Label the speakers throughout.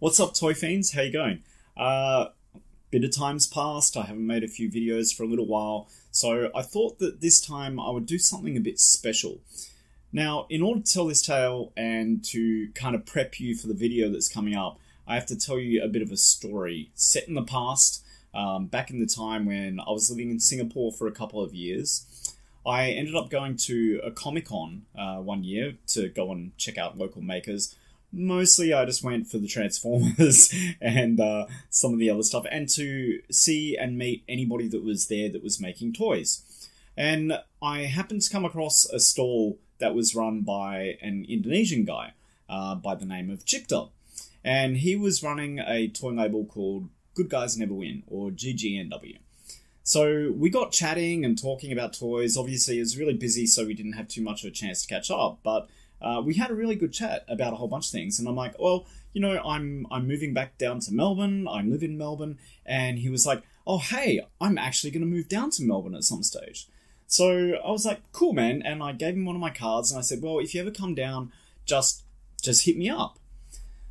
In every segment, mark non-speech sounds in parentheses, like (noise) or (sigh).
Speaker 1: What's up, Toy Fiends? How you going? Uh, bit of time's passed. I haven't made a few videos for a little while, so I thought that this time I would do something a bit special. Now, in order to tell this tale and to kind of prep you for the video that's coming up, I have to tell you a bit of a story set in the past, um, back in the time when I was living in Singapore for a couple of years. I ended up going to a Comic Con uh, one year to go and check out local makers. Mostly, I just went for the Transformers (laughs) and uh, some of the other stuff, and to see and meet anybody that was there that was making toys. And I happened to come across a stall that was run by an Indonesian guy uh, by the name of Cipta. And he was running a toy label called Good Guys Never Win, or GGNW. So we got chatting and talking about toys. Obviously, it was really busy, so we didn't have too much of a chance to catch up. But uh, we had a really good chat about a whole bunch of things. And I'm like, well, you know, I'm I'm moving back down to Melbourne. I live in Melbourne, and he was like, oh hey, I'm actually going to move down to Melbourne at some stage. So I was like, cool, man. And I gave him one of my cards, and I said, well, if you ever come down, just just hit me up.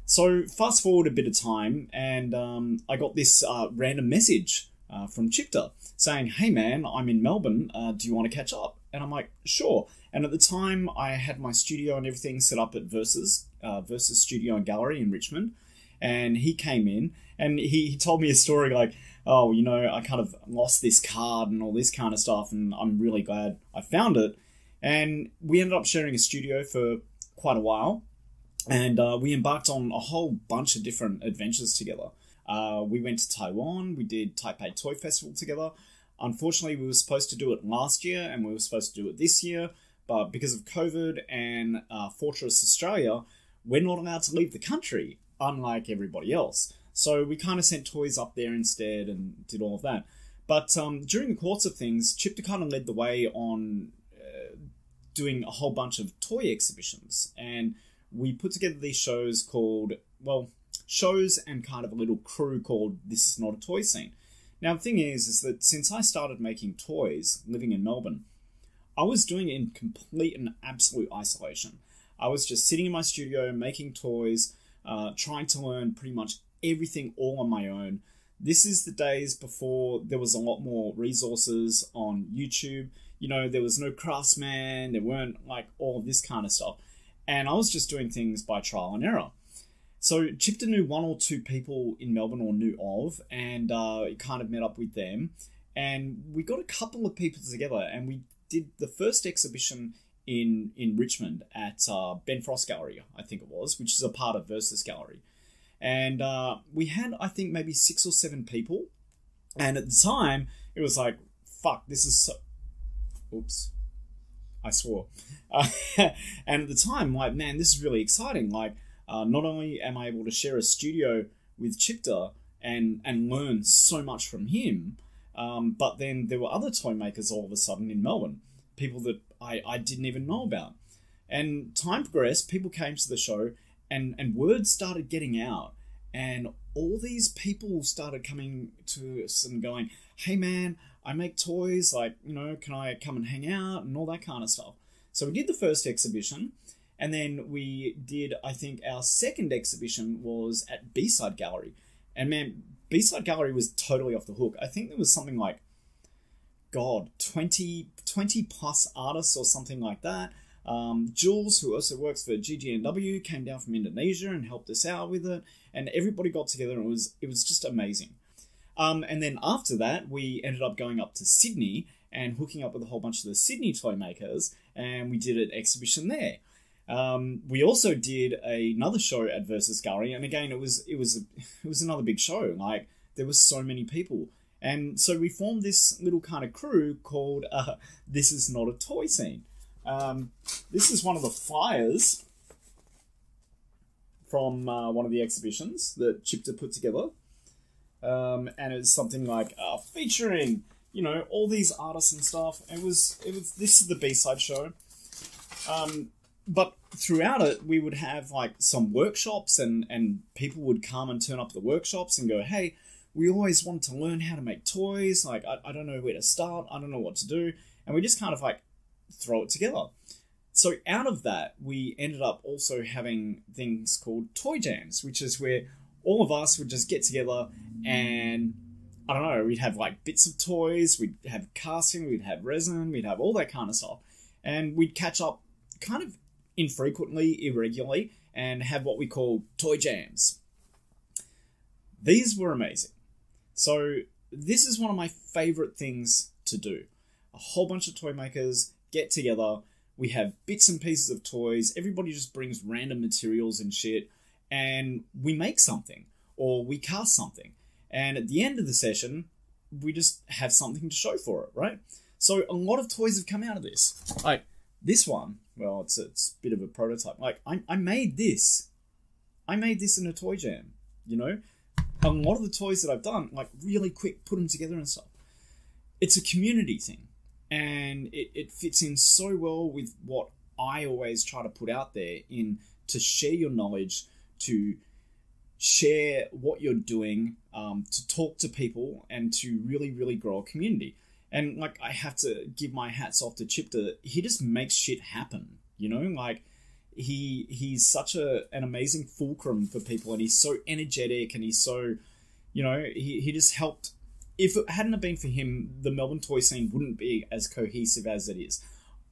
Speaker 1: So fast forward a bit of time, and um, I got this uh, random message uh, from Cipta saying, "Hey man, I'm in Melbourne. Uh, do you want to catch up?" And I'm like, "Sure." And at the time, I had my studio and everything set up at Versus uh, Versus Studio and Gallery in Richmond, and he came in and he, he told me a story like, "Oh, you know, I kind of lost this card and all this kind of stuff, and I'm really glad I found it." And we ended up sharing a studio for quite a while, and uh, we embarked on a whole bunch of different adventures together. Uh, we went to Taiwan. We did Taipei Toy Festival together. Unfortunately, we were supposed to do it last year, and we were supposed to do it this year. But because of COVID and uh, Fortress Australia, we're not allowed to leave the country, unlike everybody else. So we kind of sent toys up there instead and did all of that. But um, during the course of things, Cipta kind of led the way on uh, doing a whole bunch of toy exhibitions. And we put together these shows called, well, shows and kind of a little crew called This Is Not a Toy Scene. Now, the thing is, is that since I started making toys living in Melbourne, I was doing it in complete and absolute isolation. I was just sitting in my studio making toys, uh, trying to learn pretty much everything all on my own. This is the days before there was a lot more resources on YouTube. You know, there was no craftsman, there weren't like all this kind of stuff. And I was just doing things by trial and error. So Cipta knew one or two people in Melbourne or knew of, and uh, kind of met up with them. And we got a couple of people together, and we did the first exhibition in in Richmond at uh, Ben Frost Gallery, I think it was, which is a part of Versus Gallery. And uh, we had, I think, maybe six or seven people. And at the time, it was like, fuck, this is so. Oops. I swore. Uh, (laughs) and at the time, like, man, this is really exciting. Like, uh, not only am I able to share a studio with Cipta and and learn so much from him, um, but then there were other toy makers all of a sudden in Melbourne, people that I, I didn't even know about. And time progressed, people came to the show, and and word started getting out, and all these people started coming to us and going, "Hey man, I make toys. Like, you know, can I come and hang out and all that kind of stuff." So we did the first exhibition, and then we did, I think, our second exhibition was at B Side Gallery. And man, B Side Gallery was totally off the hook. I think there was something like, God, 20, 20 plus artists or something like that. Um, Jules, who also works for GGNW, came down from Indonesia and helped us out with it. And everybody got together and it was, it was just amazing. Um, and then after that, we ended up going up to Sydney and hooking up with a whole bunch of the Sydney toy makers, and we did an exhibition there. Um, we also did another show at Versus Gallery, and again, it was it was (laughs) it was another big show. Like there was so many people, and so we formed this little kind of crew called uh, (laughs) "This Is Not a Toy Scene." Um, this is one of the flyers from uh, one of the exhibitions that Cipta put together, um, and it's something like uh, featuring you know all these artists and stuff. It was it was this is the B side show. Um, but throughout it, we would have like some workshops, and and people would come and turn up the workshops and go, "Hey, we always want to learn how to make toys. Like, I, I don't know where to start. I don't know what to do," and we just kind of like throw it together. So out of that, we ended up also having things called toy jams, which is where all of us would just get together and I don't know, we'd have like bits of toys, we'd have casting, we'd have resin, we'd have all that kind of stuff. And we'd catch up kind of infrequently, irregularly, and have what we call toy jams. These were amazing. So, this is one of my favorite things to do. A whole bunch of toy makers get together, we have bits and pieces of toys, everybody just brings random materials and shit, and we make something or we cast something. And at the end of the session, we just have something to show for it, right? So a lot of toys have come out of this. Like this one, well, it's a, it's a bit of a prototype. Like I, I made this. I made this in a toy jam, you know? A lot of the toys that I've done, like really quick, put them together and stuff. It's a community thing. And it, it fits in so well with what I always try to put out there in to share your knowledge, to share what you're doing, um, to talk to people, and to really, really grow a community. And like, I have to give my hats off to Cipta he just makes shit happen. You know, like he he's such a an amazing fulcrum for people, and he's so energetic, and he's so, you know, he he just helped. If it hadn't have been for him, the Melbourne toy scene wouldn't be as cohesive as it is.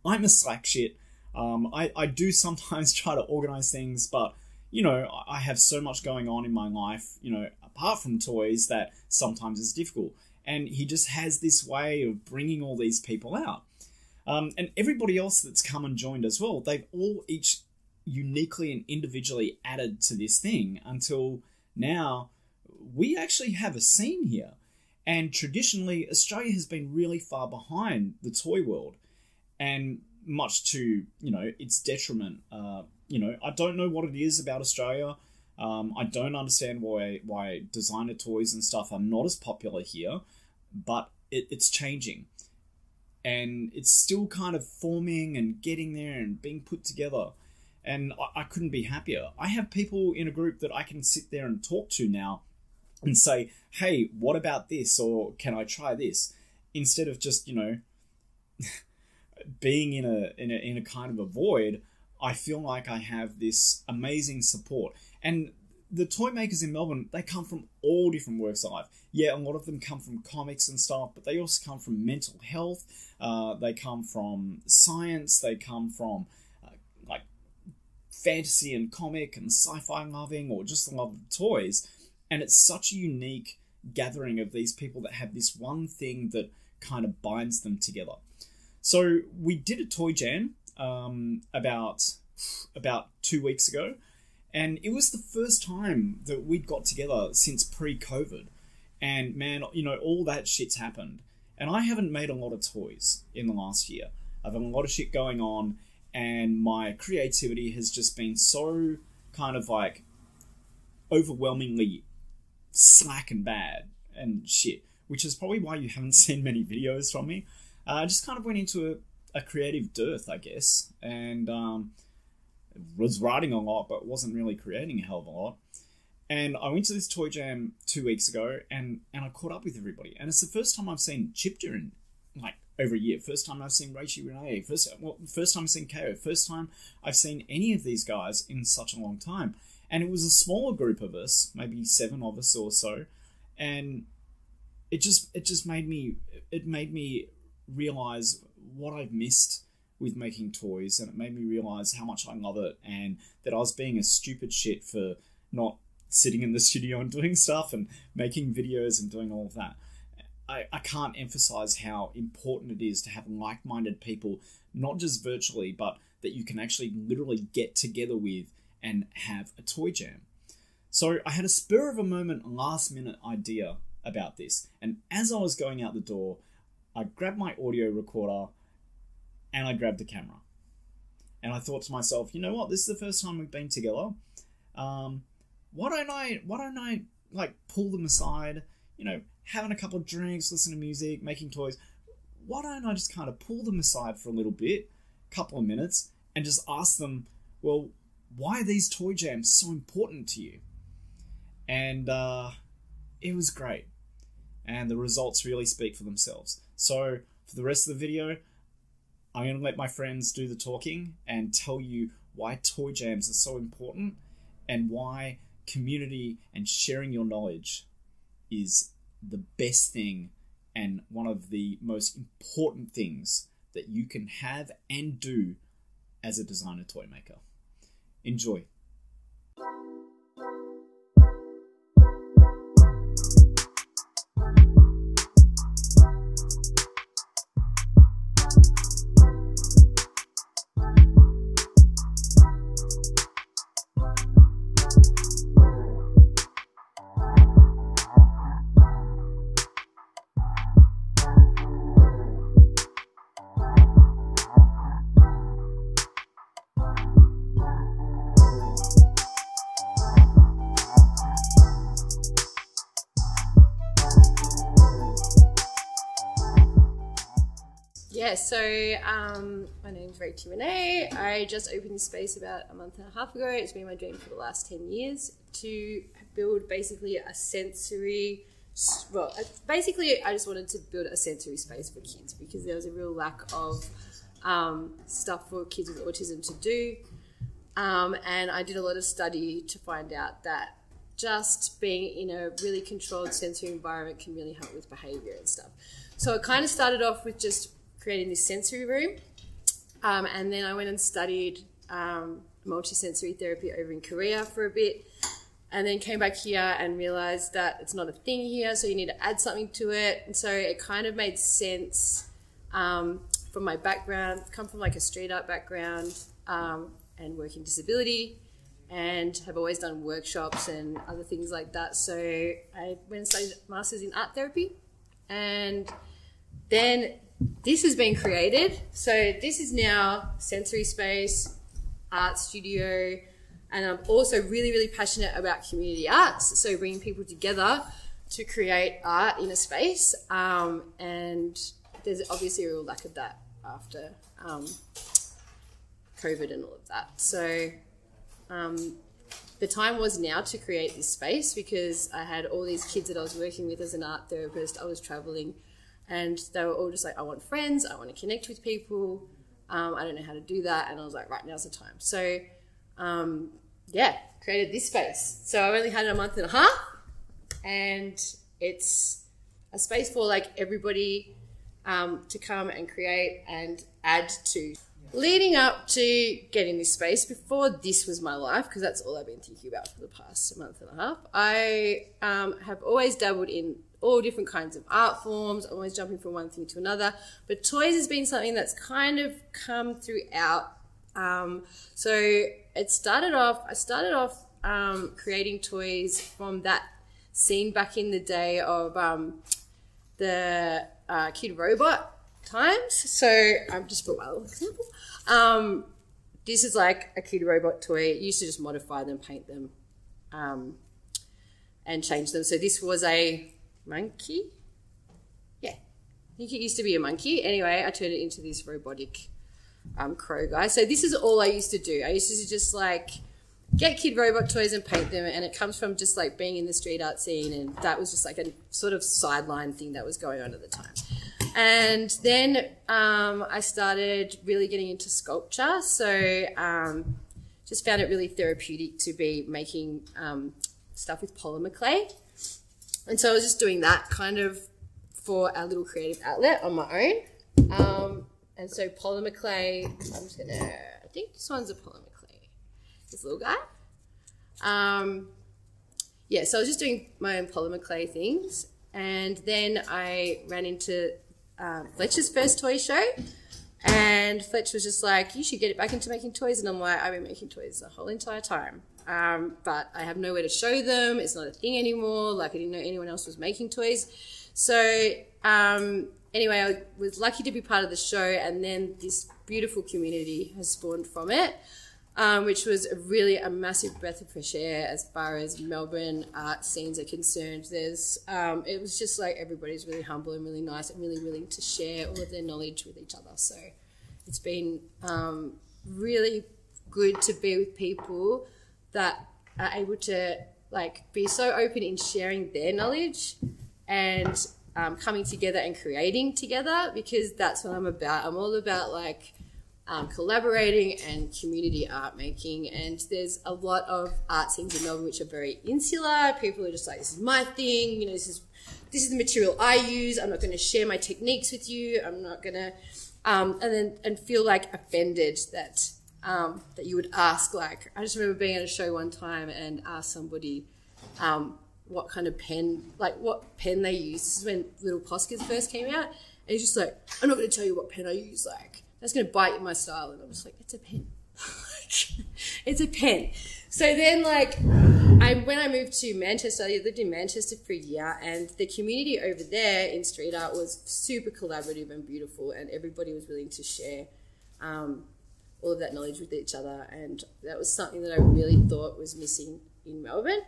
Speaker 1: I'm a slack shit. Um, I, I do sometimes (laughs) try to organize things, but you know, I have so much going on in my life, you know, apart from toys that sometimes is difficult. And he just has this way of bringing all these people out. Um, and everybody else that's come and joined as well, they've all each uniquely and individually added to this thing until now we actually have a scene here. And traditionally, Australia has been really far behind the toy world. And much to, you know, its detriment, uh, you know, I don't know what it is about Australia. Um, I don't understand why why designer toys and stuff are not as popular here, but it, it's changing, and it's still kind of forming and getting there and being put together. And I, I couldn't be happier. I have people in a group that I can sit there and talk to now, and say, "Hey, what about this?" or "Can I try this?" Instead of just you know, (laughs) being in a in a in a kind of a void I feel like I have this amazing support. And the toy makers in Melbourne, they come from all different works of life. Yeah, a lot of them come from comics and stuff, but they also come from mental health. Uh, they come from science. They come from uh, like fantasy and comic and sci-fi loving, or just the love of toys. And it's such a unique gathering of these people that have this one thing that kind of binds them together. So we did a toy jam um, about about two weeks ago, and it was the first time that we'd got together since pre-COVID. And man, you know, all that shit's happened, and I haven't made a lot of toys in the last year. I've had a lot of shit going on, and my creativity has just been so kind of like overwhelmingly slack and bad and shit, which is probably why you haven't (laughs) seen many videos from me. Uh, I just kind of went into a a creative dearth, I guess, and um, was writing a lot, but wasn't really creating a hell of a lot. And I went to this toy jam two weeks ago, and and I caught up with everybody, and it's the first time I've seen Cipta in like over a year. First time I've seen Rachee Renee. First, well, first time I've seen Kayo. First time I've seen any of these guys in such a long time. And it was a smaller group of us, maybe seven of us or so, and it just it just made me it made me realize what I've missed with making toys, and it made me realize how much I love it, and that I was being a stupid shit for not sitting in the (laughs) studio and doing stuff and making videos and doing all of that. I, I can't emphasize how important it is to have like minded people, not just virtually, but that you can actually literally get together with and have a toy jam. So I had a spur of a moment, last minute idea about this, and as I was going out the door, I grabbed my audio recorder and I grabbed the camera. And I thought to myself, you know what? This is the first time we've been together. Um, why don't I? Why don't I like pull them aside? You know, having a couple of drinks, listen to music, making toys. Why don't I just kind of pull them aside for a little bit, couple of minutes, and just ask them, well, why are these toy jams so important to you? And uh, it was great, and the results really speak for themselves. So for the rest of the video, I'm going to let my friends do the talking and tell you why toy jams are so important and why community and sharing your knowledge is the best thing and one of the most important things that you can have and do as a designer toy maker. Enjoy.
Speaker 2: So um, my name's Rachee Renee. I just opened this space about a month and a half ago. It's been my dream for the last 10 years to build basically a sensory, well, basically, I just wanted to build a sensory space for kids because there was a real lack of um, stuff for kids with autism to do. Um, and I did a lot of study to find out that just being in a really controlled sensory environment can really help with behavior and stuff. So it kind of started off with just creating this sensory room. Um, and then I went and studied um, multisensory therapy over in Korea for a bit. And then came back here and realized that it's not a thing here, so you need to add something to it. And so it kind of made sense um, from my background, come from like a street art background um, and working disability, and have always done workshops and other things like that. So I went and studied masters in art therapy, and then this has been created. So this is now sensory space, art studio, and I'm also really, really passionate about community arts. So bringing people together to create art in a space. Um, and there's obviously a real lack of that after um, COVID and all of that. So um, the time was now to create this space because I had all these kids that I was working with as an art therapist. I was traveling and they were all just like, I want friends, I want to connect with people. Um, I don't know how to do that. And I was like, right, now's the time. So, um, yeah, created this space. So I only had it a month and a half, and it's a space for like everybody um, to come and create and add to. Leading up to getting this space, before this was my life, because that's all I've been thinking about for the past month and a half, I um, have always dabbled in all different kinds of art forms, always jumping from one thing to another. But toys has been something that's kind of come throughout. Um, so it started off, I started off um, creating toys from that scene back in the day of um, the uh, Kidrobot times. So I'm just for little example. Um, this is like a Kidrobot toy. You used to just modify them, paint them, um, and change them. So this was a monkey. Yeah, I think it used to be a monkey. Anyway, I turned it into this robotic um, crow guy. So this is all I used to do. I used to just like get Kidrobot toys and paint them, and it comes from just like being in the street art scene, and that was just like a sort of sideline thing that was going on at the time. And then um, I started really getting into sculpture. So um, just found it really therapeutic to be making um, stuff with polymer clay. And so I was just doing that kind of for our little creative outlet on my own. Um, and so polymer clay, I'm just gonna, I think this one's a polymer clay, this little guy. Um, yeah, so I was just doing my own polymer clay things. And then I ran into um, Fletcher's first toy show. And Fletch was just like, you should get it back into making toys. And I'm like, I've been making toys the whole entire time. Um, but I have nowhere to show them. It's not a thing anymore. Like I didn't know anyone else was making toys. So um, anyway, I was lucky to be part of the show, and then this beautiful community has spawned from it. Um, which was really a massive breath of fresh air as far as Melbourne art scenes are concerned. There's, um, it was just like everybody's really humble and really nice and really willing to share all of their knowledge with each other. So it's been um, really good to be with people that are able to like be so open in sharing their knowledge and um, coming together and creating together because that's what I'm about. I'm all about like um, collaborating and community art making. And there's a lot of art scenes in Melbourne which are very insular. People are just like, this is my thing, you know, this is this is the material I use. I'm not going to share my techniques with you. I'm not going to, um, and then and feel like offended that um, that you would ask. Like I just remember being at a show one time and asked somebody um, what kind of pen, like what pen they use. This is when Little Poscas first came out, and he's just like, I'm not going to tell you what pen I use. Like that's going to bite my style. And I'm just like, it's a pen. (laughs) it's a pen. So then, like, I when I moved to Manchester, I lived in Manchester for a year, and the community over there in street art was super collaborative and beautiful, and everybody was willing to share um, all of that knowledge with each other, and that was something that I really thought was missing in Melbourne,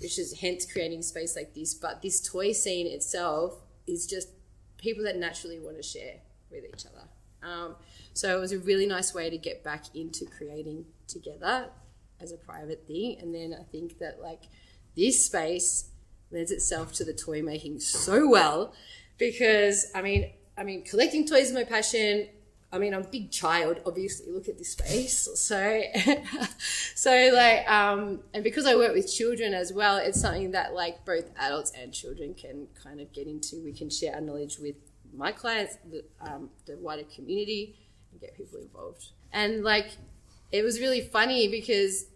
Speaker 2: which is hence creating space like this. But this toy scene itself is just people that naturally want to share with each other. Um, so it was a really nice way to get back into creating together as a private thing. And then I think that like this space lends itself to the toy making so well because I mean, I mean, collecting toys is my passion. I mean, I'm a big child, obviously. Look at this face. So, (laughs) so like, um, and because I work with children as well, it's something that like both adults and children can kind of get into. We can share our knowledge with my clients, the, um, the wider community, and get people involved. And like, it was really funny because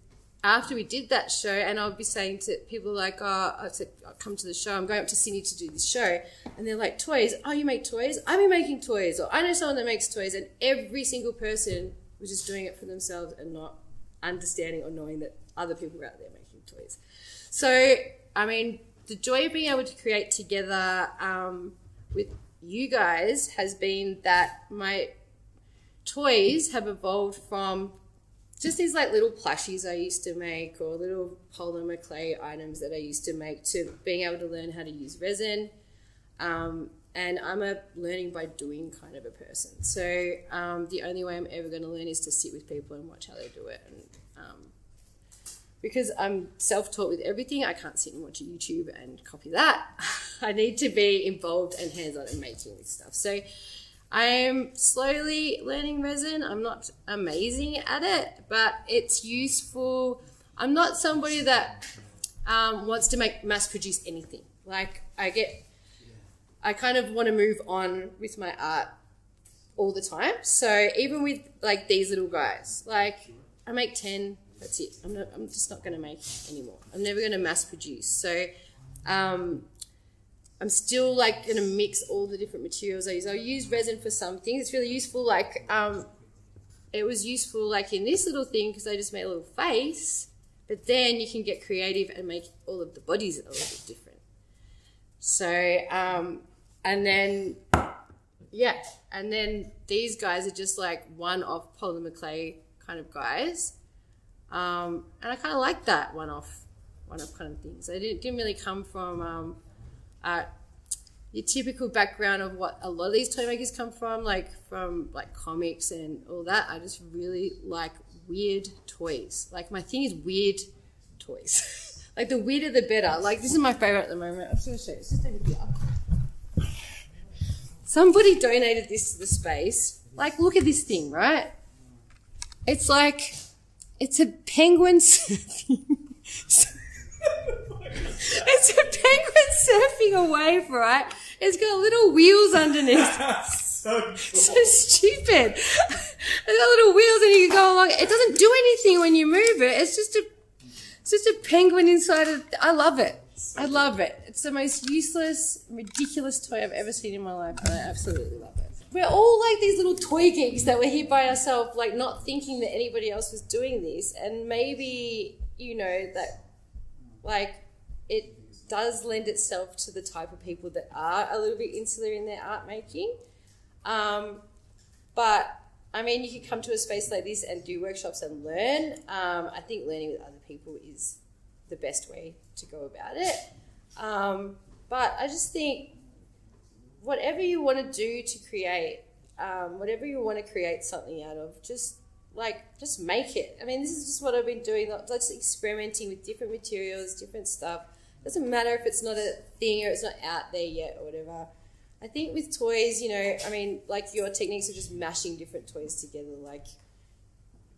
Speaker 2: after we did that show, and I'll be saying to people like, "Oh, I said, I'll come to the show. I'm going up to Sydney to do this show," and they're like, "Toys? Oh, you make toys? I've been making toys, or I know someone that makes toys." And every single person was just doing it for themselves and not understanding or knowing that other people were out there making toys. So, I mean, the joy of being able to create together um, with you guys has been that my toys have evolved from just these like little plushies I used to make or little polymer clay items that I used to make to being able to learn how to use resin. Um, and I'm a learning by doing kind of a person. So um, the only way I'm ever going to learn is to sit with people and watch how they do it. And um, because I'm self-taught with everything, I can't sit and watch YouTube and copy that. (laughs) I need to be involved and hands-on and making this stuff. So I am slowly learning resin. I'm not amazing at it, but it's useful. I'm not somebody that um, wants to make mass produce anything. Like I get, I kind of want to move on with my art all the time. So even with like these little guys, like I make ten. That's it. I'm not. I'm just not going to make anymore. I'm never going to mass produce. So um, I'm still like to mix all the different materials I use. I use resin for some things. It's really useful. Like, um, it was useful like in this little thing because I just made a little face, but then you can get creative and make all of the bodies a little bit different. So, um, and then, yeah, and then these guys are just like one off polymer clay kind of guys. Um, and I kind of like that one off, one off kind of things. They didn't, didn't really come from, um, uh, your typical background of what a lot of these toy makers come from, like from like comics and all that. I just really like weird toys. Like my thing is weird toys. (laughs) like the weirder the better. Like this is my favorite at the moment. I'm just gonna show you. It's just over here. Somebody donated this to the space. Like look at this thing, right? It's like it's a penguin (laughs) surfing. It's a penguin surfing a wave, right? It's got little wheels underneath. (laughs)
Speaker 1: so, cool.
Speaker 2: so stupid. It's got little wheels and you can go along. It doesn't do anything when you move it. It's just a, it's just a penguin inside of. I love it. I love it. It's the most useless, ridiculous toy I've ever seen in my life, and I absolutely love it. We're all like these little toy geeks that we're here by ourselves, like not thinking that anybody else was doing this, and maybe you know that, like, it does lend itself to the type of people that are a little bit insular in their art making. Um, but I mean, you can come to a space like this and do workshops and learn. Um, I think learning with other people is the best way to go about it. Um, but I just think whatever you want to do to create, um, whatever you want to create something out of, just like just make it. I mean, this is just what I've been doing, just experimenting with different materials, different stuff. Doesn't matter if it's not a thing or it's not out there yet or whatever. I think with toys, you know, I mean, like your techniques of just mashing different toys together, like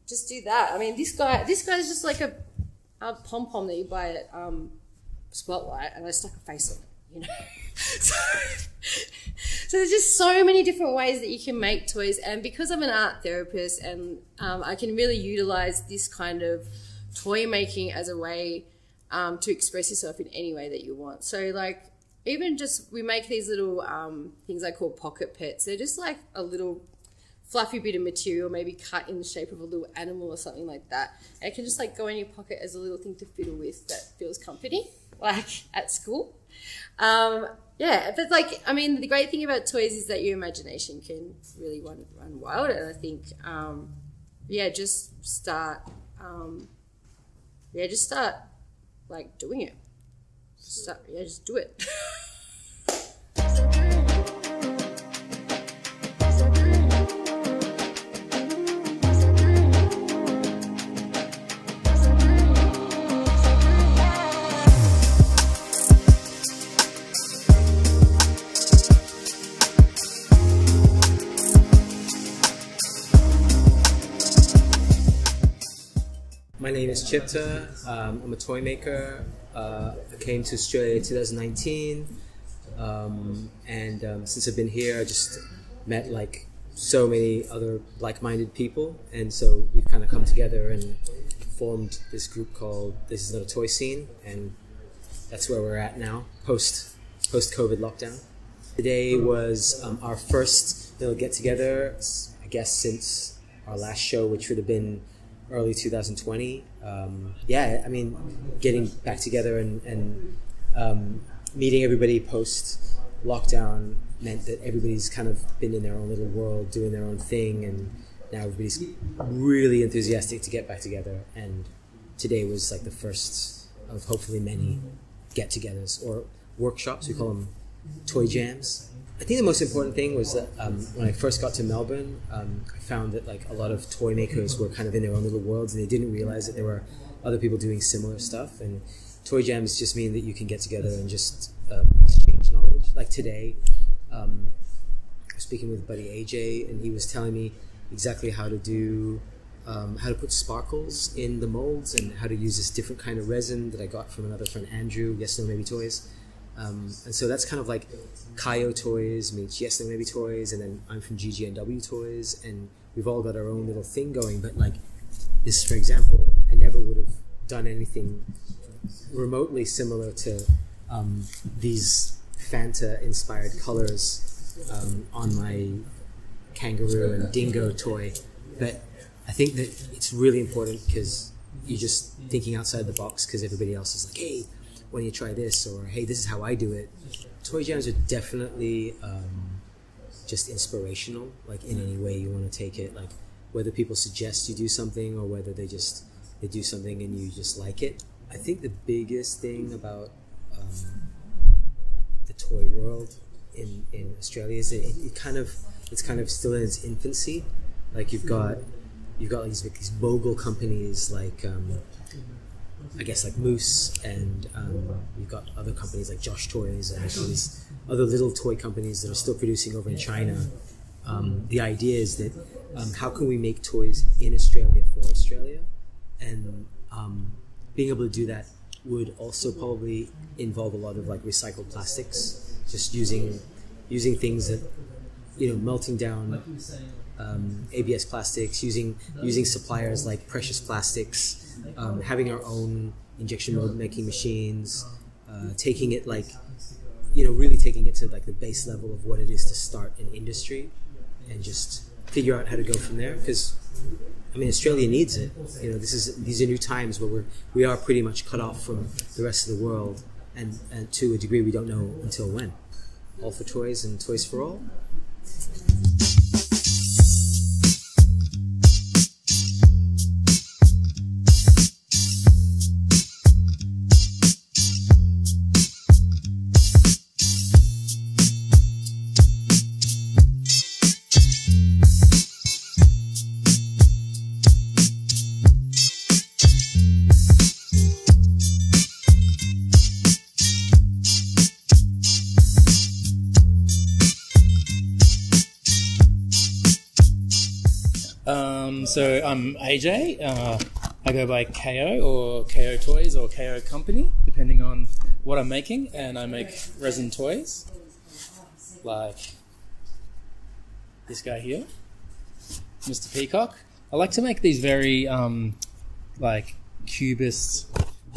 Speaker 2: just do that. I mean, this guy, this guy's just like a, a pom pom that you buy at um, Spotlight, and I stuck a face on it, you know. (laughs) so, so there's just so many different ways that you can make toys, and because I'm an art therapist, and um, I can really utilize this kind of toy making as a way um, to express yourself in any way that you want. So like even just we make these little um, things I call pocket pets. They're just like a little fluffy bit of material, maybe cut in the shape of a little animal or something like that. And it can just like go in your pocket as a little thing to fiddle with that feels comforting, (laughs) like at school. Um, yeah, but like I mean, the great thing about toys is that your imagination can really run run wild, and I think um, yeah, just start um, yeah, just start like doing it. Start, yeah, just do it. (laughs)
Speaker 3: My name is Cipta. Um, I'm a toy maker. Uh, I came to Australia in 2019, um, and um, since I've been here, I just met like so many other like-minded people, and so we've kind of come together and formed this group called "This Is Not a Toy Scene," and that's where we're at now, post post COVID lockdown. Today was um, our first little get together, I guess, since our last show, which would have been early 2020. Um, yeah, I mean, getting back together and, and um, meeting everybody post lockdown meant that everybody's kind of been in their own little world, doing their own thing, and now everybody's really enthusiastic to get back together. And today was like the first of hopefully many get togethers or workshops. We call them toy jams. I think the most important thing was that um, when I first got to Melbourne, um, I found that like a lot of toy makers were kind of in their own little worlds, and they didn't realize that there were other people doing similar stuff. And toy jams just mean that you can get together and just um, exchange knowledge. Like today, um, I was speaking with buddy AJ, and he was telling me exactly how to do. Um, how to put sparkles in the molds and how to use this different kind of resin that I got from another friend Andrew, Yes No Maybe Toys. Um, and so that's kind of like Kayo Toys meets Yes No Maybe Toys, and then I'm from GGNW Toys, and we've all got our own little thing going. But like this, for example, I never would have done anything remotely similar to um, these Fanta-inspired colors um, on my kangaroo and dingo toy. But I think that it's really important because you're just thinking outside the box because everybody else is like, hey when you try this or hey this is how i do it. Toy jams are definitely um, just inspirational like in any way you want to take it. Like whether people suggest you do something or whether they just they do something and you just like it. I think the biggest thing about um, the toy world in, in australia is it, it kind of it's kind of still in its infancy. Like you've got you've got these, these mogul companies like um, I guess like Moose, and um, you've got other companies like Josh Toys and all these other little toy companies that are still producing over in China. Um, the idea is that um, how can we make toys in Australia for Australia, and um, being able to do that would also probably involve a lot of like recycled plastics, just using using things that you know melting down um, ABS plastics, using using suppliers like Precious Plastics um, having our own injection mold making machines, uh, taking it like, you know, really taking it to like the base level of what it is to start an industry, and just figure out how to go from there. Because, I mean, Australia needs it. You know, this is these are new times where we're we are pretty much cut off from the rest of the world, and, and to a degree we don't know until when. All for toys and toys for all.
Speaker 4: I'm AJ. Uh, I go by Kayo or Kayo Toys or Kayo Company, depending on what I'm making, and I make resin toys like this guy here, Mr. Peacock. I like to make these very um, like cubist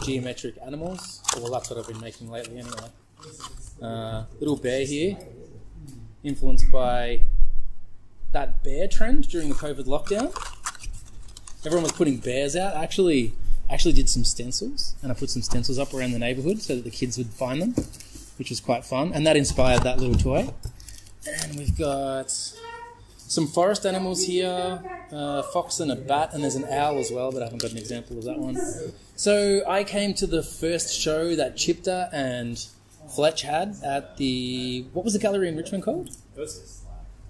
Speaker 4: geometric animals. Well, that's what I've been making lately, anyway. Uh, little bear here, influenced by that bear trend during the COVID lockdown. Everyone was putting bears out. I actually, actually did some stencils, and I put some stencils up around the neighbourhood so that the kids would find them, which was quite fun. And that inspired that little toy. And we've got some forest animals here, a fox and a bat, and there's an owl as well, but I haven't got an example of that one. So I came to the first show that Cipta and Fletch had at the what was the gallery in Richmond called?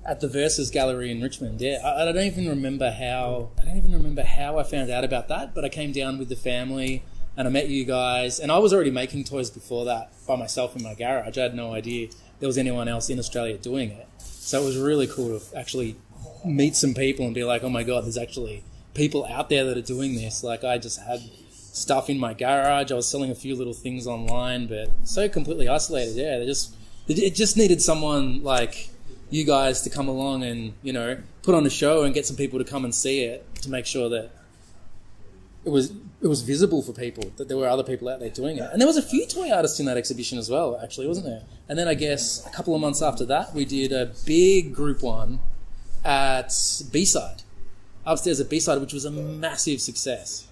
Speaker 4: At the Versus Gallery in Richmond. Yeah, I, I don't even remember how. I don't even remember how I found out about that. But I came down with the family and I met you guys. And I was already making toys before that by myself in my garage. I had no idea there was anyone else in Australia doing it. So it was really cool to actually meet some people and be like, oh my god, there's actually people out there that are doing this. Like I just had stuff in my garage. I was selling a few little things online, but so completely isolated. Yeah, they just it just needed someone like you guys to come along and you know put on a show and get some people to come and see it to make sure that it was it was visible for people that there were other people out there doing it. And there was a few toy artists in that exhibition as well, actually, wasn't there? And then I guess a couple of months after that, we did a big group one at B side, upstairs at B side, which was a massive success.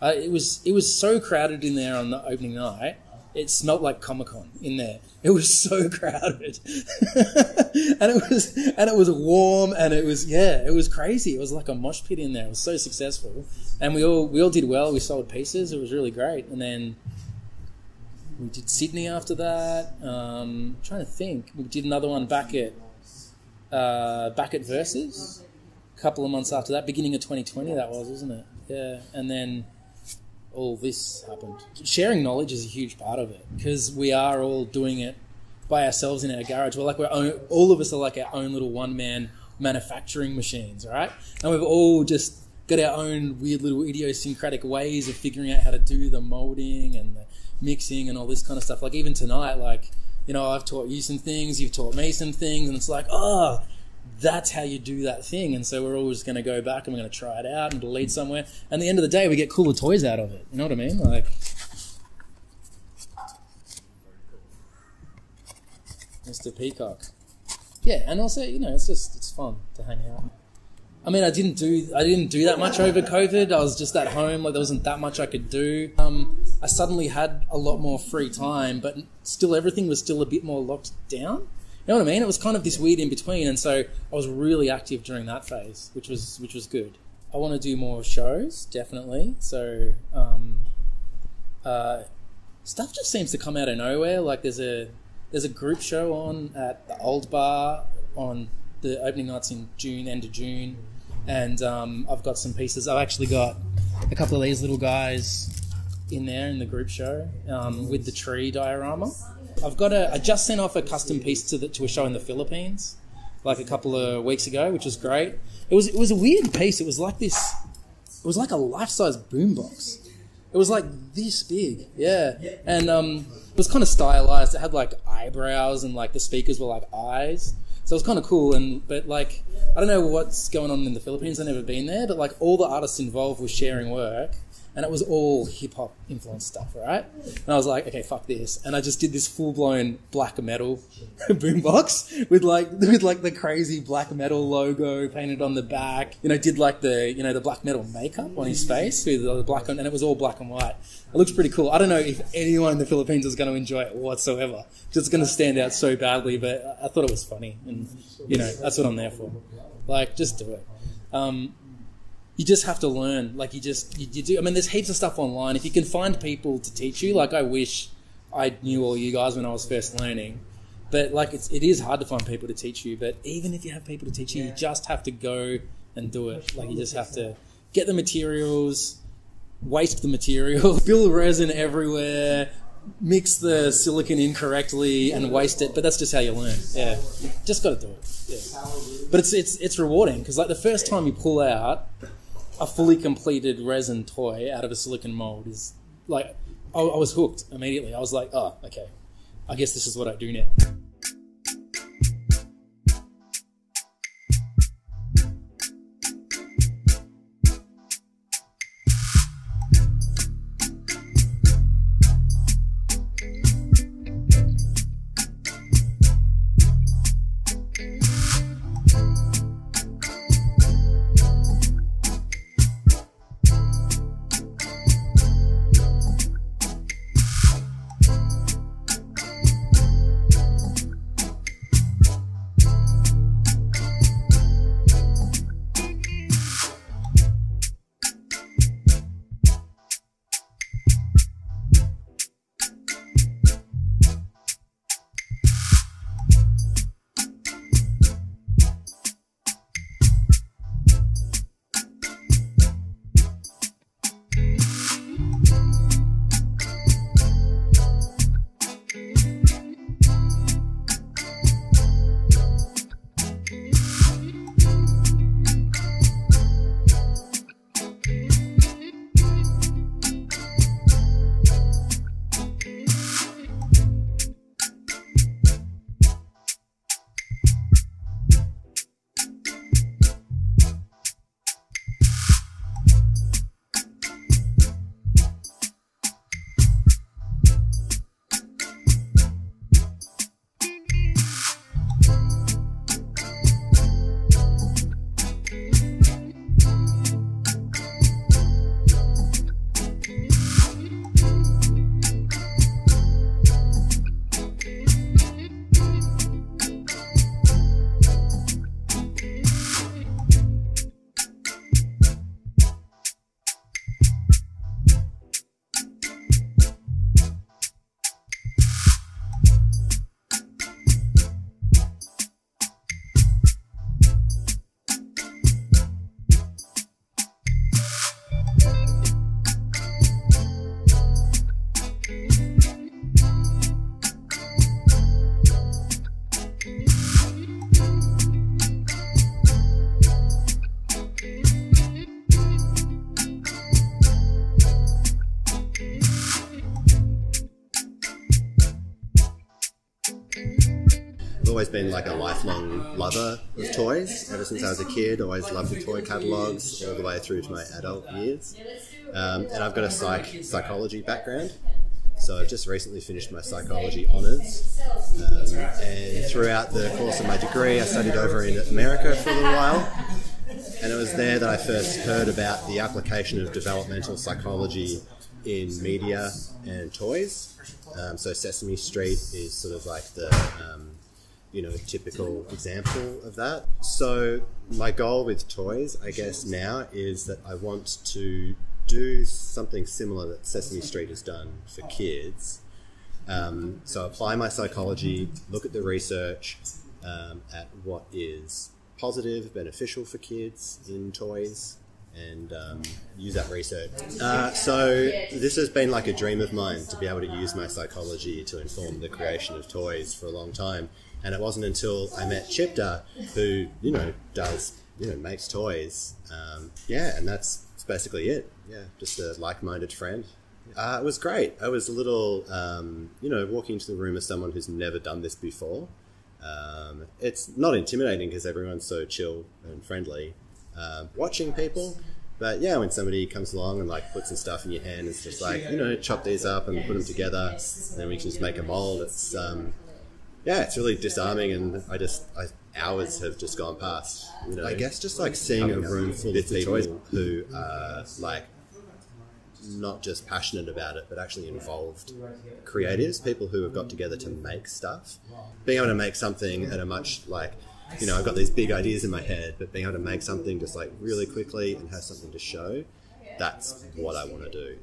Speaker 4: Uh, it was it was so crowded in there on the opening night. It smelt like Comic Con in there. It was so (laughs) crowded, and it was and it was warm, and it was yeah, it was crazy. It was like a mosh pit in there. It was so successful, and we all we all did well. We sold pieces. It was really great, and then we did Sydney after that. Um, trying to think, we did another one back at uh, back at Versus. A couple of months after that, beginning of 2020, that was, wasn't it? Yeah, and then all this happened. Sharing knowledge is a huge part of it because we are all doing it by ourselves in our garage. We're like we're own, all of us are like our own little one man manufacturing machines, right? And we've all just got our own weird little idiosyncratic ways of figuring out how to do the molding and the mixing and all this kind of stuff. Like even tonight, like you know, I've taught you some things, you've taught me some things, and it's like, oh, that's how you do that thing. And so we're always going to go back and we're going to try it out and delete somewhere. And at the end of the day, we get cooler toys out of it. You know what I mean? Like, Mr. Peacock. Yeah, and also, you know, it's just it's fun to hang out. I mean, I didn't do I didn't do that much over COVID. I was just at home. Like there wasn't that much I could do. Um, I suddenly had a lot more free time, but still everything was still a bit more locked down. You know what I mean? It was kind of this weird in between, and so I was really active during that phase, which was which was good. I want to do more shows, definitely. So um, uh, stuff just seems to come out of nowhere. Like there's a there's a group show on at the Old Bar on the opening nights in June, end of June, and um, I've got some pieces. I've actually got a couple of these little guys in there in the group show um, with the tree diorama. I've got a. I just sent off a custom piece to the, to a show in the Philippines, like a couple of weeks ago, which was great. It was it was a weird piece. It was like this. It was like a life size boombox. It was like this big, yeah, and um, it was kind of stylized. It had like eyebrows and like the speakers were like eyes. So it was kind of cool, and but like I don't know what's going on in the Philippines. I've never been there, but like all the artists involved were sharing work, and it was all hip hop influenced stuff, right? And I was like, okay, fuck this, and I just did this full blown black metal (laughs) boombox with like with like the crazy black metal logo painted on the back. You know, did like the you know the black metal makeup on his face with the black and it was all black and white. It looks pretty cool. I don't know if anyone in the Philippines is going to enjoy it whatsoever. It's going to stand out so badly, but I thought it was funny, and you know that's what I'm there for. Like, just do it. Um, you just have to learn. Like, you just you, you do. I mean, there's heaps of stuff online. If you can find people to teach you, like I wish I knew all you guys when I was first learning. But like, it's it is hard to find people to teach you. But even if you have people to teach you, you just have to go and do it. Like, you just have to get the materials waste the material, (laughs) spill resin everywhere, mix the silicon incorrectly and waste it, but that's just how you learn. Yeah, just got to do it. Yeah, but it's it's it's rewarding because like the first time you pull out a fully completed resin toy out of a silicon mold is like I, I was hooked immediately. I was like, oh, okay, I guess this is what I do now.
Speaker 5: I've always been like a lifelong lover of toys. Ever since I was a kid, always loved the toy catalogs all the way through to my adult years. Um, and I've got a psych psychology background, so I've just recently finished my psychology honours. Um, and throughout the course of my degree, I studied over in America for a little while. And it was there that I first heard about the application of developmental psychology in media and toys. Um, so Sesame Street is sort of like the um, you know typical example of that. So my goal with toys, I guess now, is that I want to do something similar that Sesame Street has done for kids. Um, so apply my psychology, look at the research um, at what is positive, beneficial for kids in toys, and um, use that research. Uh, so this has been like a dream of mine to be able to use my psychology to inform the creation of toys for a long time. And it wasn't until I met Cipta, who you know does you know makes toys. Um, yeah, and that's, that's basically it. Yeah, just a like-minded friend. Uh, it was great. I was a little, um, you know, walking into the room as someone who's never done this before. Um, it's not intimidating because everyone's so chill and friendly. Um, watching people, but yeah, when somebody comes along and like puts some stuff in your hand, it's just like you know, chop these up and put them together, and then we can just make a mold. It's um, yeah, it's really disarming, and I just I, hours have just gone past. You know, I guess just like seeing a room full of people who are like not just passionate about it, but actually involved creatives, people who have got together to make stuff. Being able to make something at a much like, you know, I've got these big ideas in my head, but being able to make something just like really quickly and have something to show, that's what I want to do.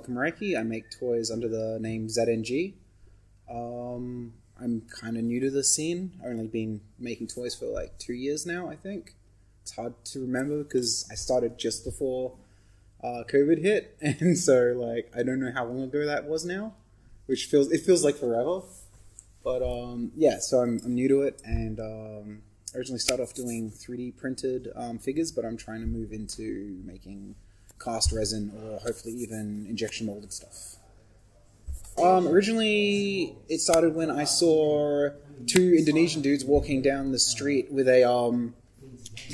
Speaker 6: Liam Alkamraikhi. I make toys under the name ZNG. Um, I'm kind of new to the scene. I've only been making toys for like two years now, I think. It's hard to remember because I started just before uh, COVID hit, (laughs) and so like I don't know how long ago that was now, which feels it feels like forever. But um, yeah, so I'm, I'm new to it, and um, originally started off doing 3D printed um, figures, but I'm trying to move into making cast resin or hopefully even injection molded stuff. Um, originally, it started when I saw two Indonesian dudes walking down the street with a um,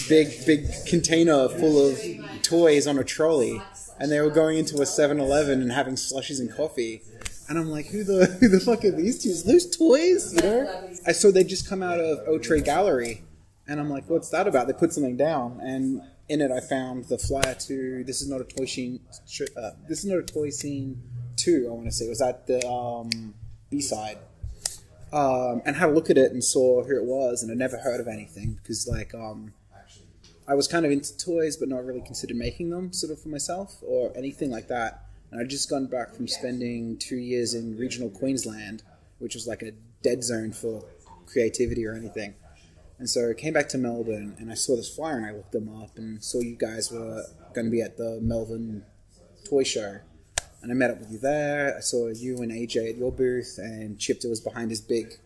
Speaker 6: big, big container full of toys on a trolley, and they were going into a 7-Eleven and having slushies and coffee. And I'm like, who the (laughs) who the fuck are these two? Those toys? You know? I saw they just come out of Outré Gallery, and I'm like, what's that about? They put something down, and in it I found the flyer to this is not a toy scene. Uh, this is not a toy scene two. I want to say was at the um, B side, um, and had a look at it and saw who it was, and I never heard of anything because like um, I was kind of into toys, but not really considered making them sort of for myself or anything like that. And I'd just gone back from spending two years in regional Queensland, which was like a dead zone for creativity or anything. And so I came back to Melbourne and I saw this flyer and I looked them up and saw you guys were going to be at the Melbourne Toy Show. And I met up with you there. I saw you and AJ at your booth and Cipta was behind his big,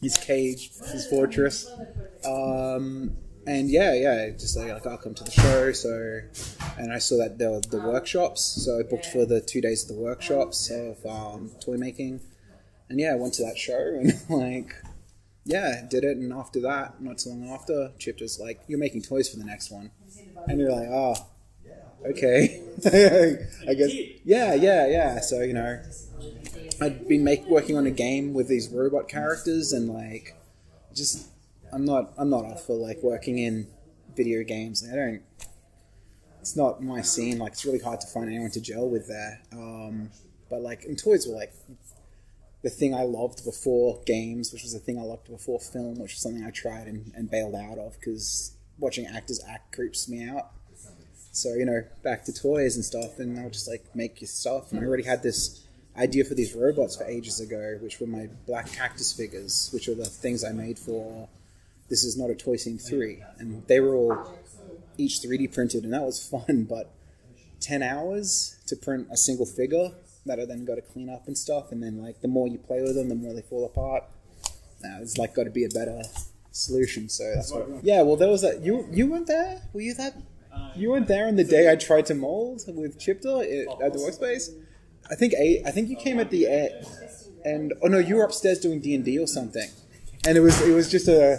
Speaker 6: his cage, his fortress. Um, and yeah, yeah, just like, like I'll come to the show. So, and I saw that there were the workshops. So I booked for the two days of the workshops of um, toy making. And yeah, I went to that show (laughs) and like yeah, did it. And after that, not so long after, Chip was like, "You're making toys for the next one," and you're like, "Oh, okay." (laughs) I guess. Yeah, yeah, yeah. So you know, I'd been make, working on a game with these robot characters, and like, just I'm not I'm not off for like working in video games. I don't. It's not my scene. Like, it's really hard to find anyone to gel with there. Um, but like, and toys were like the thing I loved before games, which was the thing I loved before film, which was something I tried and, and bailed out of because watching actors act creeps me out. So, you know, back to toys and stuff, and I'll just like make your stuff. And I already had this idea for these robots for ages ago, which were my black cactus figures, which are the things I made for This Is Not a Toy Scene 3. And they were all each 3D printed, and that was fun, (laughs) but 10 hours to print a single figure that I then got to clean up and stuff. And then like the more you play with them, the more they fall apart. Now it's like got to be a better solution. So that's what. Yeah, well, there was that. You you weren't there? Were you that? Uh, you weren't there on the day I tried to mold with Cipta at the oh, workspace. I think eight, I think you oh, came at the end, and oh no, you were upstairs doing D and D or something, and it was it was just a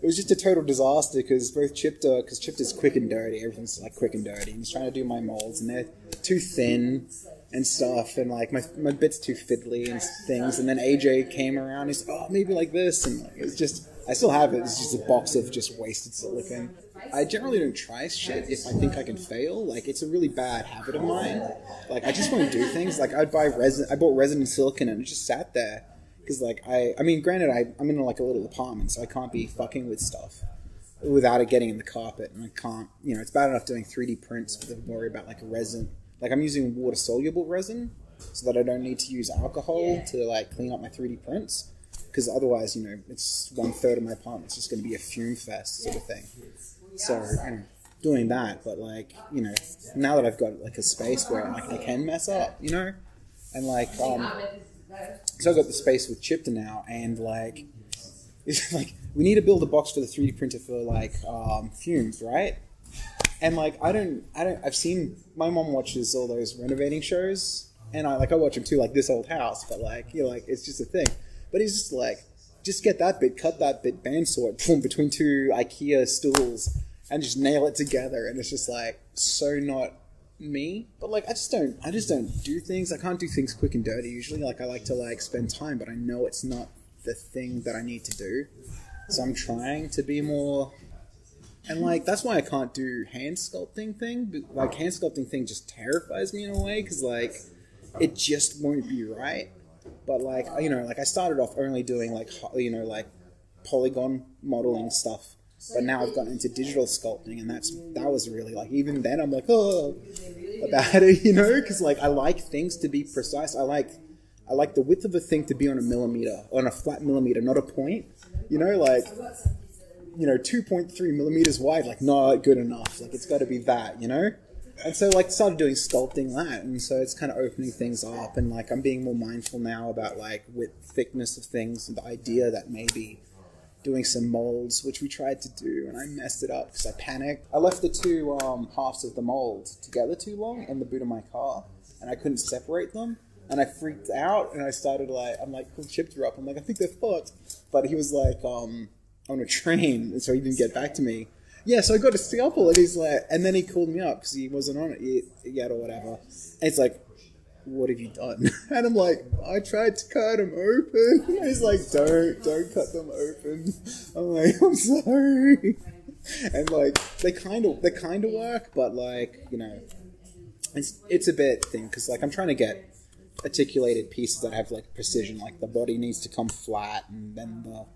Speaker 6: it was just a total disaster because both Cipta because Cipta's quick and dirty, everything's like quick and dirty, and he's trying to do my molds and they're too thin and stuff, and like my my bit's too fiddly and things. And then AJ came around. He's oh maybe like this, and like, it's just I still have it. It's just a box of just wasted silicon. I generally don't try shit if I think I can fail. Like it's a really bad habit of mine. Like I just want to do things. Like I'd buy resin. I bought resin and silicon, and it just sat there because like I I mean granted I I'm in like a little apartment, so I can't be fucking with stuff without it getting in the carpet, and I can't. You know, it's bad enough doing 3D prints, but then worry about like a resin like I'm using water soluble resin so that I don't need to use alcohol to like clean up my 3D prints because otherwise, you know, it's one third of my apartment. It's just going to be a fume fest sort of thing. So, you know, doing that, but like, you know, now that I've got like a space where like, I can mess up, you know, and like, um, so I've got the space with Cipta now, and like, (laughs) it's like we need to build a box for the 3D printer for like um, fumes, right? And like I don't, I don't. I've seen my mom watches all those renovating shows, and I like I watch them too, like this old house. But like you know, like it's just a thing. But he's just like, just get that bit, cut that bit, bandsaw it, boom, between two IKEA stools, and just nail it together. And it's just like so not me. But like I just don't, I just don't do things. I can't do things quick and dirty. Usually, like I like to like spend time, but I know it's not the thing that I need to do. So I'm trying to be more and like that's why I can't do hand sculpting thing. Like hand sculpting thing just terrifies me in a way because like it just won't be right. But like you know, like I started off only doing like you know like polygon modeling stuff, but now I've gotten into digital sculpting, and that's that was really like even then I'm like oh, about it, (laughs) you know, because like I like things to be precise. I like I like the width of a thing to be on a millimeter, on a flat millimeter, not a point. You know, like you know, two point three millimeters wide, like not good enough. Like it's got to be that, you know. And so like started doing sculpting that, and so it's kind of opening things up, and like I'm being more mindful now about like width, thickness of things, and the idea that maybe doing some molds, which we tried to do, and I messed it up because I panicked. I left the two um, halves of the mold together too long in the boot of my car, and I couldn't separate them. And I freaked out, and I started like, I'm like, pull Cipta up. I'm like, I think they're fucked. But he was like, um, on a train, and (laughs) so he didn't get back to me. Yeah, so I got a scalpel, and he's like, and then he called me up because he wasn't on it yet or whatever. And he's like, what have you done? (laughs) And I'm like, I tried to cut them open. (laughs) And He's like, don't, don't cut them open. I'm like, I'm sorry. And like, they kind of, they kind of work, but like, you know, it's it's a bit thing because like I'm trying to get articulated pieces that have like precision. Like the body needs to come flat, and then the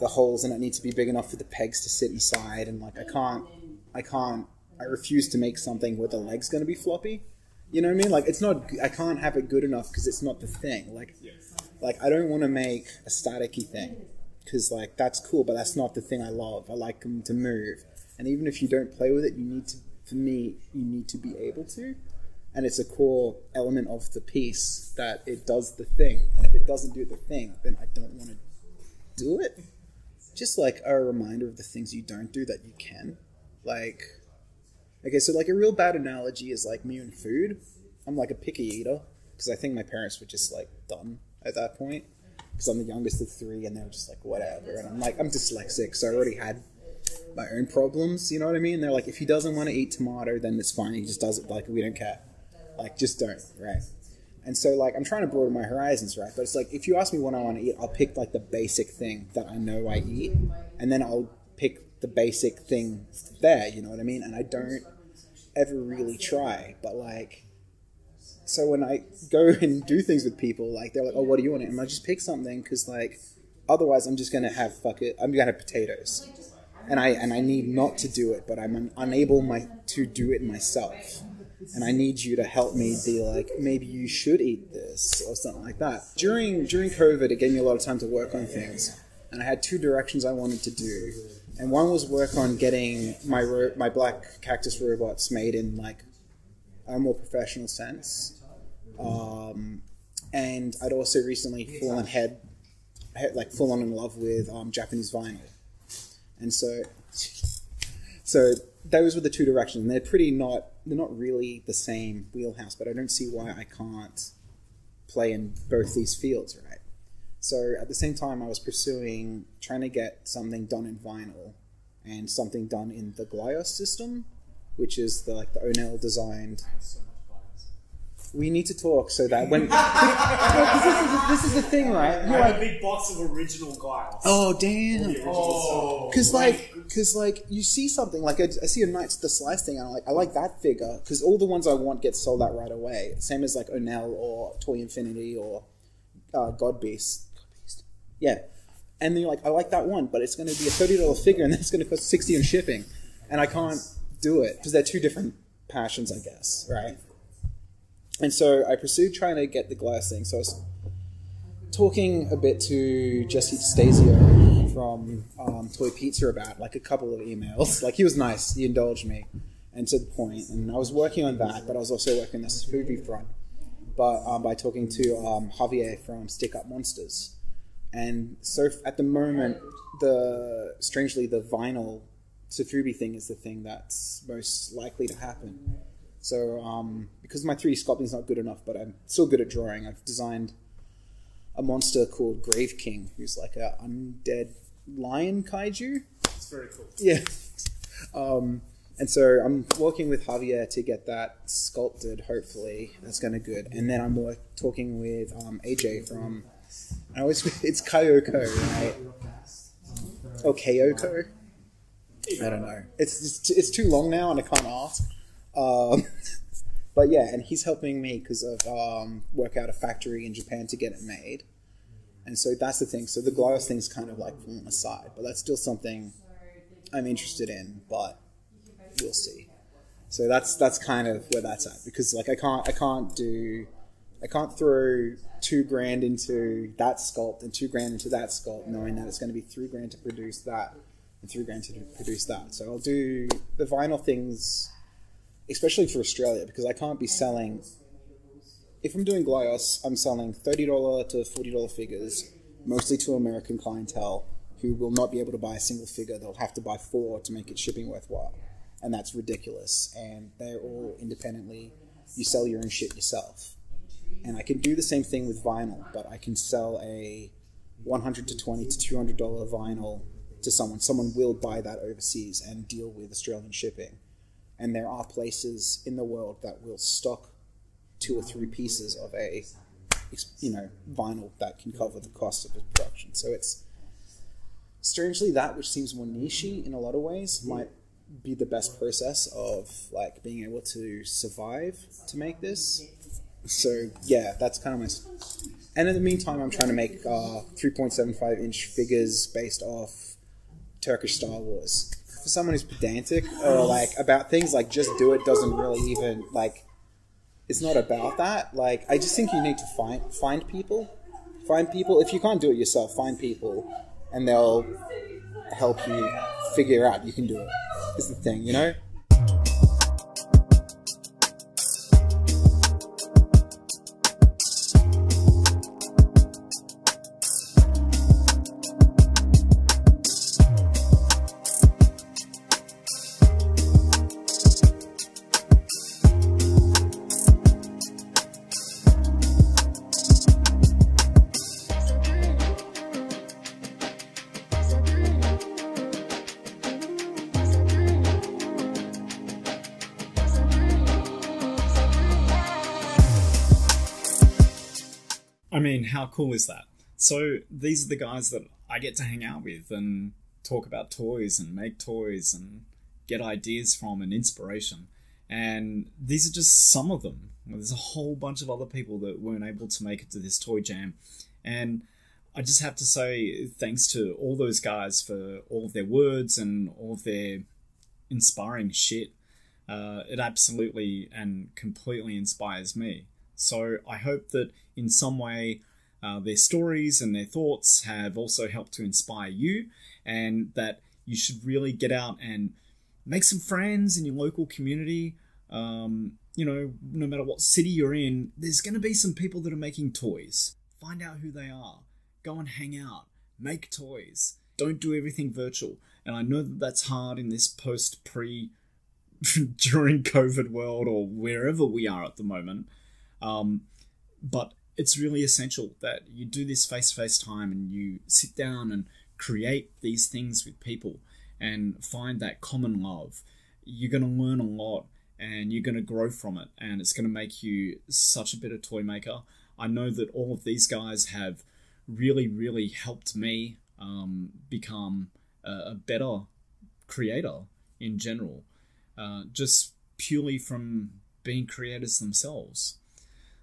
Speaker 6: the holes in it need to be big enough for the pegs to sit inside. And like I can't, I can't, I refuse to make something where the leg's going to be floppy. You know what I mean? Like it's not. I can't have it good enough because it's not the thing. Like, like I don't want to make a staticky thing because like that's cool, but that's not the thing I love. I like them to move, and even if you don't play with it, you need to. For me, you need to be able to, and it's a core element of the piece that it does the thing. And if it doesn't do the thing, then I don't want to do it. Just like a reminder of the things you don't do that you can, like Okay, so like a real bad analogy is like me and food. I'm like a picky eater because I think my parents were just like done at that point because I'm the youngest of three and they were just like whatever. And I'm like I'm dyslexic, so I already had my own problems. You know what I mean? They're like if he doesn't want to eat tomato, then it's fine. He just does it. Like we don't care. Like just don't. Right. And so like I'm trying to broaden my horizons, right? But it's like if you ask me what I want to eat, I'll pick like the basic thing that I know I eat, and then I'll pick the basic thing there. You know what I mean? And I don't ever really try, but like. So when I go (laughs) and do things with people, like they're like, "Oh, what do you want?" And I just pick something because, like, otherwise I'm just gonna have fuck it. I'm gonna have potatoes, and I and I need not to do it, but I'm unable my to do it myself and I need you to help me be like, maybe you should eat this or something like that. During during COVID, it gave me a lot of time to work on things, and I had two directions I wanted to do, and one was work on getting my ro- my black cactus robots made in like a more professional sense, um, and I'd also recently fallen head, head like full on in love with um, Japanese vinyl, and so so those were the two directions. And they're pretty not they're not really the same wheelhouse, but I don't see why I can't play in both these fields, right? So at the same time, I was pursuing trying to get something done in vinyl and something done in the Glyos system, which is the like the Onell designed. We need to talk so that when (laughs) (laughs) this, is, this is the thing, right? You're like,
Speaker 1: big box of original Glyos.
Speaker 6: Oh damn!
Speaker 1: Oh,
Speaker 6: Because like, because like, you see something like I, I see a Knights the Slice thing, and I'm like, I like that figure because all the ones I want get sold out right away. Same as like Onell or Toy Infinity or uh, God Beast. God Beast. Yeah, and then you're like, I like that one, but it's going to be a thirty dollar figure, and then it's going to cost sixty in shipping, and I can't do it because they're two different passions, I guess, right? And so I pursued trying to get the Glyos thing. So I was talking a bit to Jesse Stasio from um, Toy Pizza about like a couple of emails. (laughs) Like he was nice, he indulged me, and to the point. And I was working on that, but I was also working this movie front. But um, by talking to um, Javier from Stick Up Monsters, and so at the moment, the strangely the vinyl sofubi thing is the thing that's most likely to happen. So um, because my 3D sculpting is not good enough, but I'm still good at drawing, I've designed a monster called Grave King, who's like a undead lion kaiju.
Speaker 1: It's very cool.
Speaker 6: Yeah. (laughs) Um, and so I'm working with Javier to get that sculpted. Hopefully, that's going to good. And then I'm work, talking with um, AJ from. I always (laughs) it's Kyoko, right? Or Kyoko. I don't know. It's it's, it's too long now, and I can't ask. Um, (laughs) but yeah, and he's helping me because of um, work out a factory in Japan to get it made. And so that's the thing. So the Glyos thing's kind of like fallen aside, but that's still something I'm interested in, but we'll see. So that's that's kind of where that's at because like I can't I can't do I can't throw two grand into that sculpt and two grand into that sculpt, knowing that it's going to be three grand to produce that and three grand to produce that. So I'll do the vinyl things, especially for Australia, because I can't be selling. If I'm doing Glyos, I'm selling thirty dollar to forty dollar figures, mostly to American clientele who will not be able to buy a single figure. They'll have to buy four to make it shipping worthwhile, and that's ridiculous. And they're all independently. You sell your own shit yourself and I can do the same thing with vinyl, but I can sell a 100 to 20 to 200 dollar vinyl to someone. Someone will buy that overseas and deal with Australian shipping. And there are places in the world that will stock two or three pieces of a you know vinyl that can cover the cost of the production. So it's strangely that which seems more nichey in a lot of ways might be the best process of like being able to survive to make this so yeah, that's kind of my. And in the meantime, I'm trying to make uh, 3.75 inch figures based off Turkish Star Wars. For someone who's pedantic or like about things, like just do it doesn't really even like. It's not about that. Like I just think you need to find find people, find people. If you can't do it yourself, find people, and they'll help you figure out you can do it. Is the thing, you know?
Speaker 1: Cool is that? So these are the guys that I get to hang out with and talk about toys and make toys and get ideas from and inspiration. And these are just some of them. There's a whole bunch of other people that weren't able to make it to this toy jam. And I just have to say thanks to all those guys for all of their words and all of their inspiring shit. Uh, it absolutely and completely inspires me. So I hope that in some way uh, their stories and their thoughts have also helped to inspire you, and that you should really get out and make some friends in your local community. Um, you know, no matter what city you're in, there's going to be some people that are making toys. Find out who they are. Go and hang out. Make toys. Don't do everything virtual. And I know that that's hard in this post pre (laughs) during COVID world or wherever we are at the moment. Um, but it's really essential that you do this face to face time and you sit down and create these things with people and find that common love. You're going to learn a lot and you're going to grow from it, and it's going to make you such a better toy maker. I know that all of these guys have really, really helped me um, become a, a, better creator in general, uh, just purely from being creators themselves.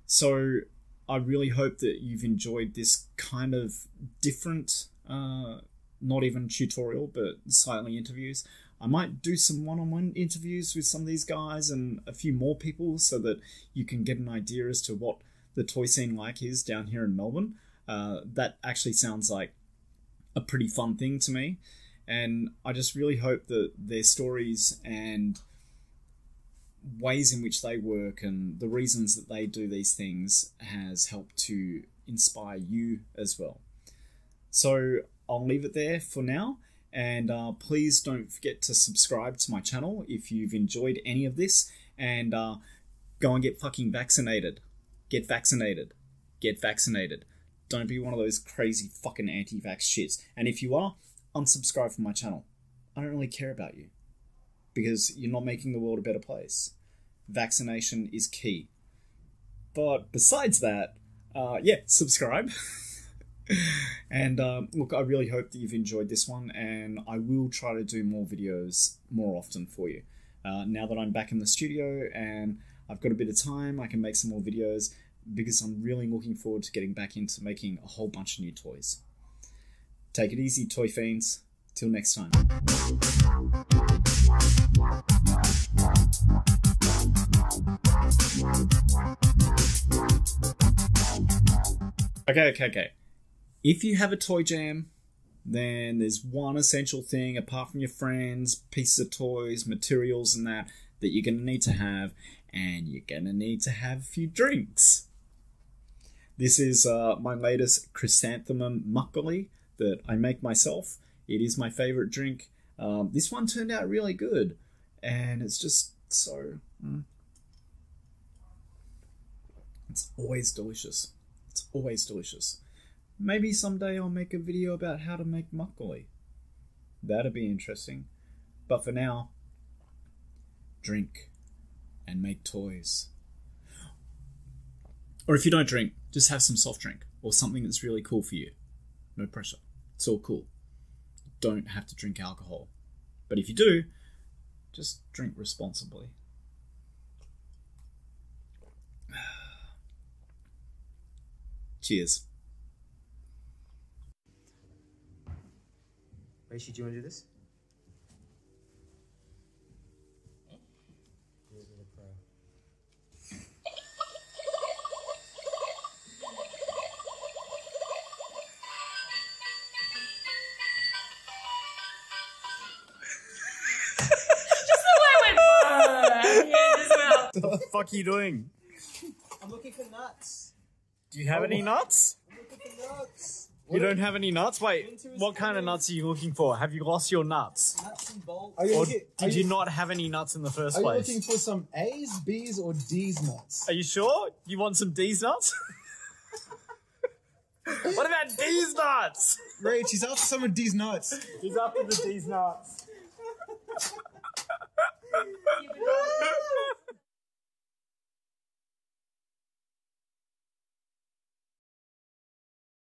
Speaker 1: So I really hope that you've enjoyed this kind of different, uh, not even tutorial, but slightly interviews. I might do some one on one interviews with some of these guys and a few more people so that you can get an idea as to what the toy scene like is down here in Melbourne. Uh, that actually sounds like a pretty fun thing to me. And I just really hope that their stories and ways in which they work and the reasons that they do these things has helped to inspire you as well. So I'll leave it there for now. And uh, please don't forget to subscribe to my channel if you've enjoyed any of this. And uh, go and get fucking vaccinated. Get vaccinated. Get vaccinated. Don't be one of those crazy fucking anti vax shits. And if you are, unsubscribe from my channel. I don't really care about you because you're not making the world a better place. Vaccination is key. But besides that, uh, yeah, subscribe. (laughs) and um, look, I really hope that you've enjoyed this one, and I will try to do more videos more often for you. Uh, now that I'm back in the studio and I've got a bit of time, I can make some more videos because I'm really looking forward to getting back into making a whole bunch of new toys. Take it easy, Toy Fiends. Till next time. Okay, okay, okay. If you have a toy jam, then there's one essential thing apart from your friends, pieces of toys, materials, and that that you're going to need to have, and you're going to need to have a few drinks. This is uh, my latest chrysanthemum makgeolli that I make myself. It is my favorite drink. Um, this one turned out really good and it's just so. Mm. It's always delicious. It's always delicious. Maybe someday I'll make a video about how to make makgeolli. That'd be interesting. But for now, drink and make toys. Or if you don't drink, just have some soft drink or something that's really cool for you. No pressure. It's all cool. Don't have to drink alcohol. But if you do, just drink responsibly. (sighs) Cheers.
Speaker 3: Rachel, do you want to do this?
Speaker 1: what the fuck are you doing?
Speaker 6: I'm looking for nuts.
Speaker 1: Do you have oh, any nuts?
Speaker 6: I'm looking for nuts.
Speaker 1: You don't have any nuts? Wait, what kind of nuts are you looking for? Have you lost your nuts?
Speaker 6: Nuts and bolts.
Speaker 1: Or
Speaker 6: looking,
Speaker 1: did
Speaker 6: you,
Speaker 1: you, not have any nuts in the first place?
Speaker 6: Are you looking for some A's, B's, or D's nuts?
Speaker 1: Are you sure? You want some D's nuts? (laughs) what about D's nuts?
Speaker 6: Rach, he's after some of D's nuts.
Speaker 1: He's after the D's nuts. (laughs)